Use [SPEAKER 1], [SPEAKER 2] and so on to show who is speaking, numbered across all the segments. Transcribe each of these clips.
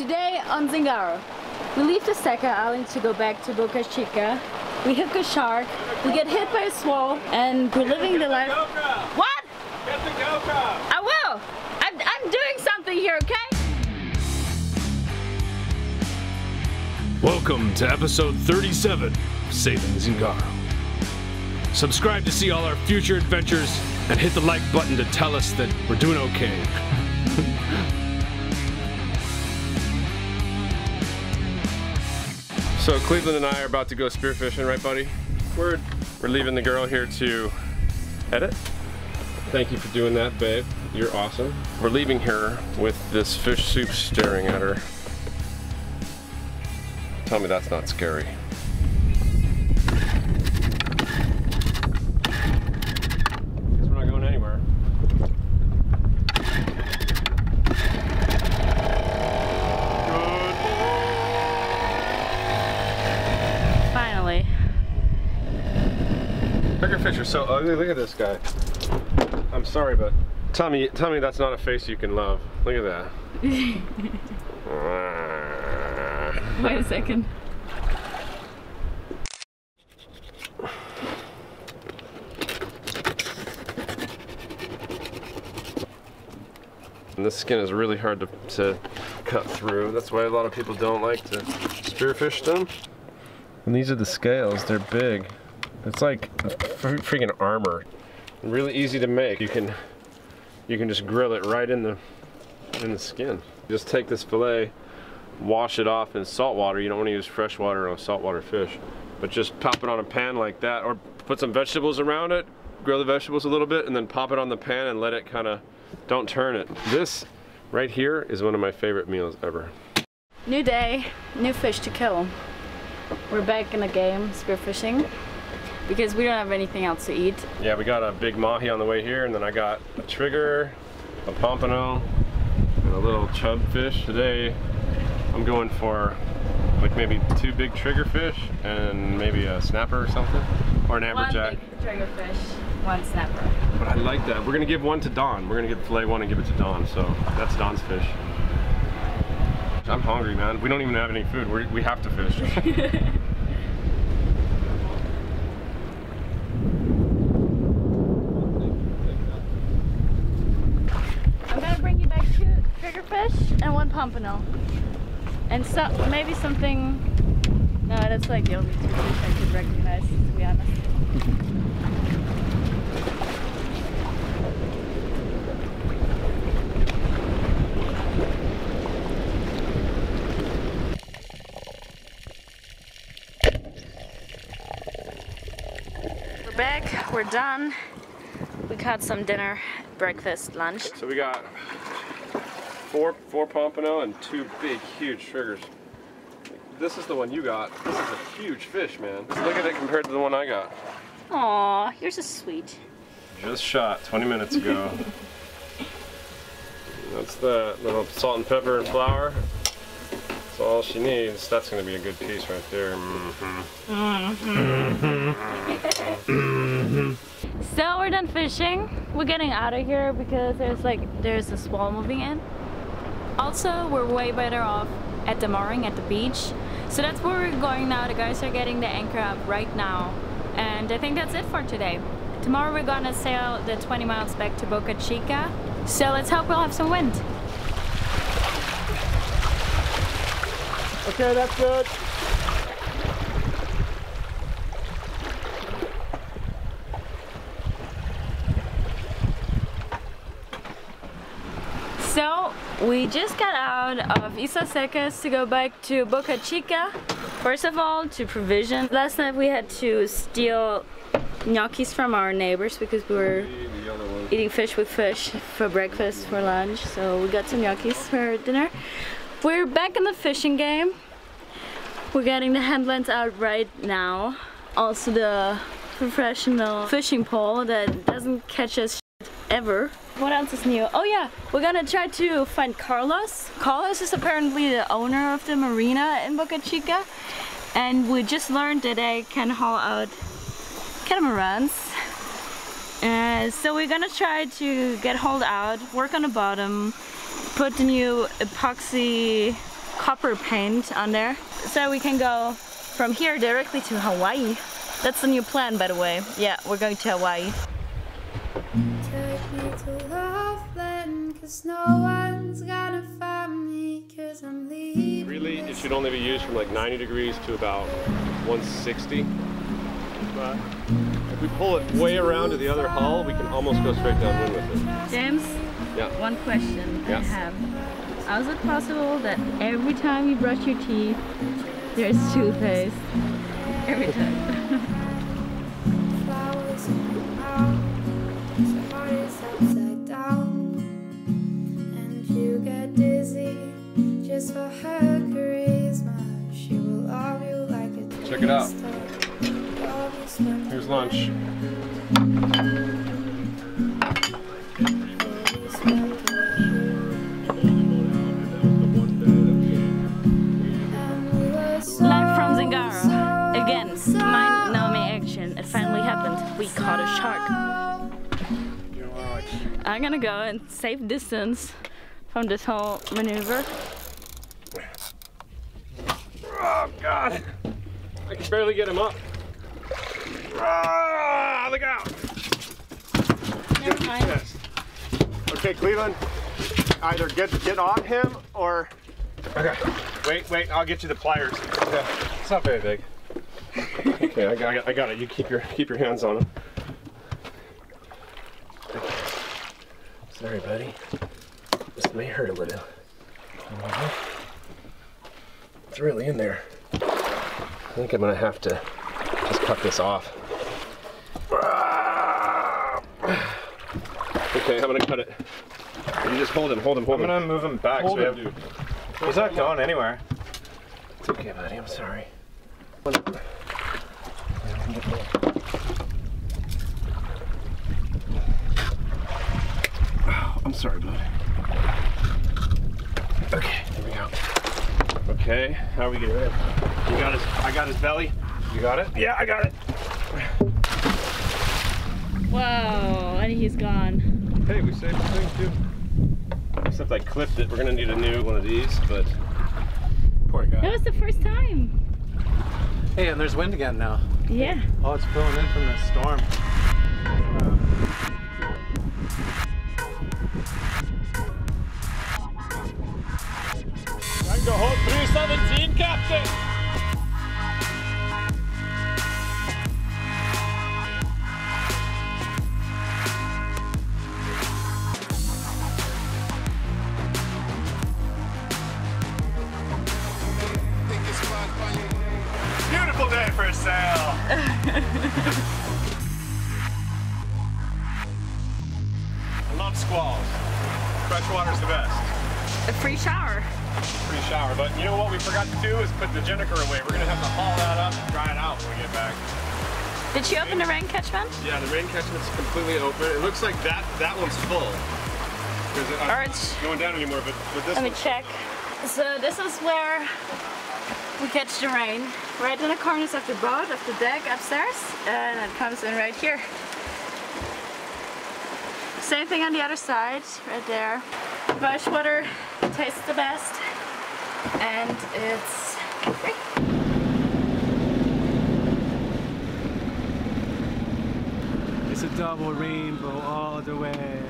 [SPEAKER 1] Today on Zingaro, we leave the Seca Island to go back to Boca Chica. We hook a shark, we get hit by a swell, and we're living the life. What?
[SPEAKER 2] Get the GoPro!
[SPEAKER 1] I will! I'm, I'm doing something here, okay?
[SPEAKER 3] Welcome to episode 37 of Sailing Zingaro. Subscribe to see all our future adventures and hit the like button to tell us that we're doing okay.
[SPEAKER 2] So Cleveland and I are about to go spearfishing, right buddy? We're, we're leaving the girl here to edit. Thank you for doing that, babe. You're awesome. We're leaving her with this fish soup staring at her. Tell me that's not scary. Guess we're not going anywhere. Good.
[SPEAKER 1] Finally.
[SPEAKER 2] Trigger fish are so ugly. Look at this guy. I'm sorry, but tell me, tell me that's not a face you can love. Look at that.
[SPEAKER 1] Wait a second.
[SPEAKER 2] And this skin is really hard to, to cut through. That's why a lot of people don't like to spearfish them. And these are the scales. They're big. It's like freaking armor. Really easy to make. You can you can just grill it right in the in the skin. Just take this fillet, wash it off in salt water. You don't want to use fresh water on a saltwater fish, but just pop it on a pan like that, or put some vegetables around it. Grill the vegetables a little bit, and then pop it on the pan and let it kind of don't turn it. This right here is one of my favorite meals ever.
[SPEAKER 1] New day, new fish to kill. We're back in the game, spearfishing, because we don't have anything else to eat.
[SPEAKER 2] Yeah, we got a big mahi on the way here, and then I got a trigger, a pompano, and a little chub fish. Today, I'm going for like maybe two big trigger fish and maybe a snapper or something, or an amberjack.
[SPEAKER 1] One big triggerfish, one snapper.
[SPEAKER 2] But I like that. We're gonna give one to Don. We're gonna get fillet one and give it to Don. So that's Don's fish. I'm hungry, man. We don't even have any food. We're, we have to fish.
[SPEAKER 1] I'm gonna bring you back two triggerfish and one pompano. And so maybe something. No, that's like the only two fish I could recognize, to be honest. We're back, we're done. We caught some dinner, breakfast, lunch.
[SPEAKER 2] so we got four four pompano and two big huge triggers. This is the one you got. This is a huge fish, man. Look at it compared to the one I got.
[SPEAKER 1] Aw, you're so sweet.
[SPEAKER 2] Just shot 20 minutes ago. That's the little salt and pepper and flour. That's all she needs. That's gonna be a good piece right there. Mm-hmm.
[SPEAKER 1] So we're done fishing. We're getting out of here because there's like there's a squall moving in. Also, we're way better off at the mooring at the beach. So that's where we're going now. The guys are getting the anchor up right now. And I think that's it for today. Tomorrow we're gonna sail the 20 miles back to Boca Chica. So let's hope we'll have some wind.
[SPEAKER 2] Okay, that's good.
[SPEAKER 1] So we just got out of Isla Secas to go back to Boca Chica. First of all, to provision. Last night we had to steal gnocchis from our neighbors because we were eating fish with fish for breakfast, for lunch. So we got some gnocchis for dinner. We're back in the fishing game. We're getting the headlands out right now. Also the professional fishing pole that doesn't catch us ever. What else is new? Oh yeah, we're gonna try to find Carlos. Carlos is apparently the owner of the marina in Boca Chica. And we just learned that they can haul out catamarans. Uh, so we're gonna try to get hauled out, work on the bottom, put the new epoxy copper paint on there. So we can go from here directly to Hawaii. That's the new plan, by the way. Yeah, we're going to Hawaii.
[SPEAKER 4] Cause no one's gonna find me, cause I'm leaving.
[SPEAKER 2] Really, it should only be used from like 90 degrees to about 160. But if we pull it way around to the other hull, we can almost go straight downwind with it.
[SPEAKER 1] James,
[SPEAKER 2] Yeah.
[SPEAKER 1] one question I have. How is it possible that every time you brush your teeth, there's toothpaste? Every time. Action. It finally happened. We caught a shark. I'm gonna go and save distance from this whole maneuver.
[SPEAKER 2] Oh God! I can barely get him up. Ah, look out!
[SPEAKER 1] Never mind.
[SPEAKER 2] Yes. Okay, Cleveland. Either get get on him or. Okay. Wait, wait. I'll get you the pliers. Okay. It's not very big. okay, I got, I got it. You keep your keep your hands on him. Sorry, buddy. This may hurt a little. It's really in there. I think I'm gonna have to just cut this off. Okay, I'm gonna cut it. You just hold him, hold him, hold him.
[SPEAKER 5] I'm gonna move him back.
[SPEAKER 2] Hold
[SPEAKER 5] so we
[SPEAKER 2] him,
[SPEAKER 5] have,
[SPEAKER 2] dude.
[SPEAKER 5] he's not going anywhere.
[SPEAKER 2] It's okay, buddy. I'm sorry. I'm sorry, bud. Okay, here we go. Okay, how are we getting in? You got his. I got his belly. You got it? Yeah, I got it.
[SPEAKER 1] Whoa, and he's gone.
[SPEAKER 2] Hey, we saved the thing too. Except I clipped it. We're gonna need a new one of these, but poor guy.
[SPEAKER 1] That was the first time.
[SPEAKER 5] Hey, and there's wind again now.
[SPEAKER 1] Yeah.
[SPEAKER 5] Oh, it's filling in from the storm.
[SPEAKER 3] Tango hold 317, Captain!
[SPEAKER 2] Do is put the gennaker away. We're gonna have to haul that up and dry it out when we get back.
[SPEAKER 1] Did she open the rain catchment?
[SPEAKER 2] Yeah, the rain catchment's completely open. It looks like that that one's full. Because
[SPEAKER 1] Or uh,
[SPEAKER 2] I'm
[SPEAKER 1] it's-
[SPEAKER 2] not going down anymore, but, but this
[SPEAKER 1] Let me check. So this is where we catch the rain. Right in the corners of the boat, of the deck upstairs. And it comes in right here. Same thing on the other side, right there. Bush water tastes the best. And it's.
[SPEAKER 5] It's a double rainbow all the way.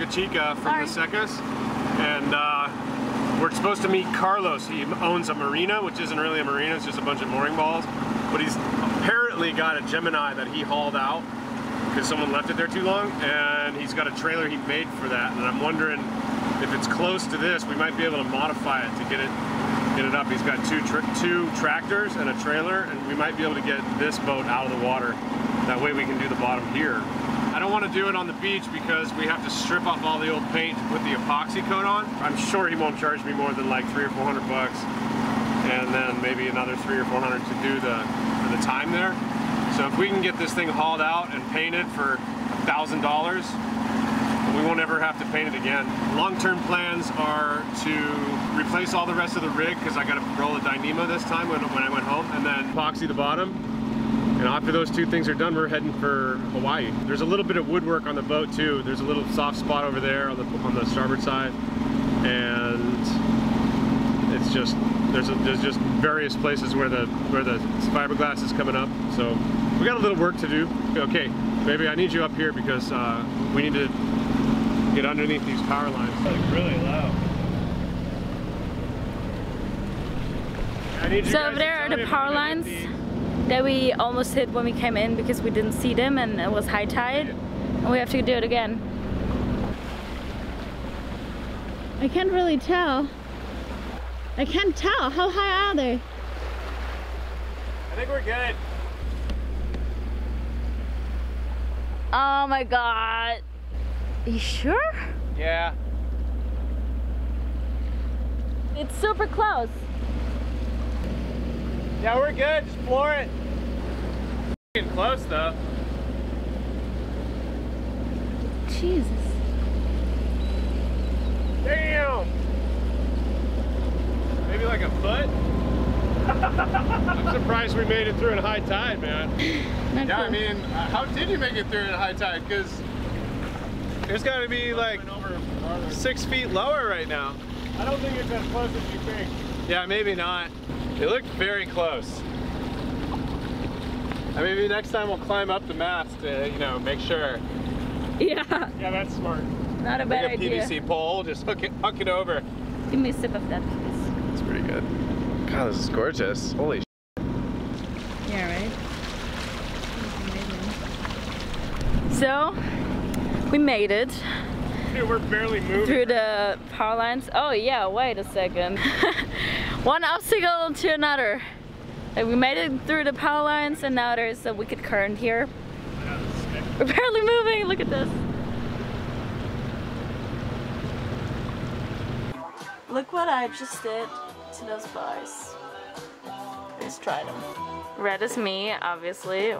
[SPEAKER 2] Boca Chica from
[SPEAKER 1] Sorry.
[SPEAKER 2] the Secas, and uh, we're supposed to meet Carlos. He owns a marina, which isn't really a marina, it's just a bunch of mooring balls. But he's apparently got a Gemini that he hauled out because someone left it there too long, and he's got a trailer he made for that. And I'm wondering if it's close to this, we might be able to modify it to get it get it up. He's got two tra two tractors and a trailer, and we might be able to get this boat out of the water. That way we can do the bottom here. I don't want to do it on the beach because we have to strip off all the old paint to put the epoxy coat on. I'm sure he won't charge me more than like three or four hundred bucks, and then maybe another three or four hundred to do the for the time there. So if we can get this thing hauled out and painted for a thousand dollars, we won't ever have to paint it again. Long-term plans are to replace all the rest of the rig because I got to roll a Dyneema this time when, when I went home, and then epoxy the bottom. And after those two things are done, we're heading for Hawaii. There's a little bit of woodwork on the boat too. There's a little soft spot over there on the, on the starboard side, and it's just there's a, there's just various places where the where the fiberglass is coming up. So we got a little work to do. Okay, baby, I need you up here because uh, we need to get underneath these power lines. It's like really loud. I need you
[SPEAKER 1] So
[SPEAKER 2] guys
[SPEAKER 1] over
[SPEAKER 2] to
[SPEAKER 1] there are the power lines
[SPEAKER 2] these.
[SPEAKER 1] That we almost hit when we came in because we didn't see them and it was high tide. And we have to do it again. I can't really tell. I can't tell. How high are they?
[SPEAKER 2] I think we're good.
[SPEAKER 1] Oh my god. Are You sure?
[SPEAKER 2] Yeah.
[SPEAKER 1] It's super close.
[SPEAKER 2] Yeah, we're good. Just floor it. Getting close though.
[SPEAKER 1] Jesus.
[SPEAKER 2] Damn. Maybe like a foot. I'm surprised we made it through in high tide, man.
[SPEAKER 1] Not
[SPEAKER 6] Yeah, I mean, how did you make it through at high tide? Because
[SPEAKER 2] There's got to be like six feet lower right now. I don't think it's as close as you think. Yeah, maybe not. It looked very close.
[SPEAKER 6] I mean, maybe next time we'll climb up the mast to, you know, make sure.
[SPEAKER 1] yeah,
[SPEAKER 2] Yeah, that's smart.
[SPEAKER 1] not a
[SPEAKER 6] Make
[SPEAKER 1] bad
[SPEAKER 6] a
[SPEAKER 1] idea.
[SPEAKER 6] PVC pole, just hook it, hook it over.
[SPEAKER 1] Give me a sip of that, please.
[SPEAKER 2] That's pretty good. God, this is gorgeous. Holy
[SPEAKER 1] Yeah, right? So, we made it
[SPEAKER 2] Dude, we're barely moving.
[SPEAKER 1] through the power lines. Oh yeah, wait a second. One obstacle to another. Like, we made it through the power lines and now there's a wicked current here. We're barely moving, look at this. Look what I just did to those bars. Let's try them. Red is me, obviously.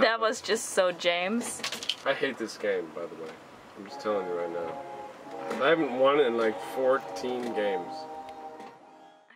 [SPEAKER 1] that was just so James.
[SPEAKER 2] I hate this game, by the way. I'm just telling you right now. I haven't won in like 14 games.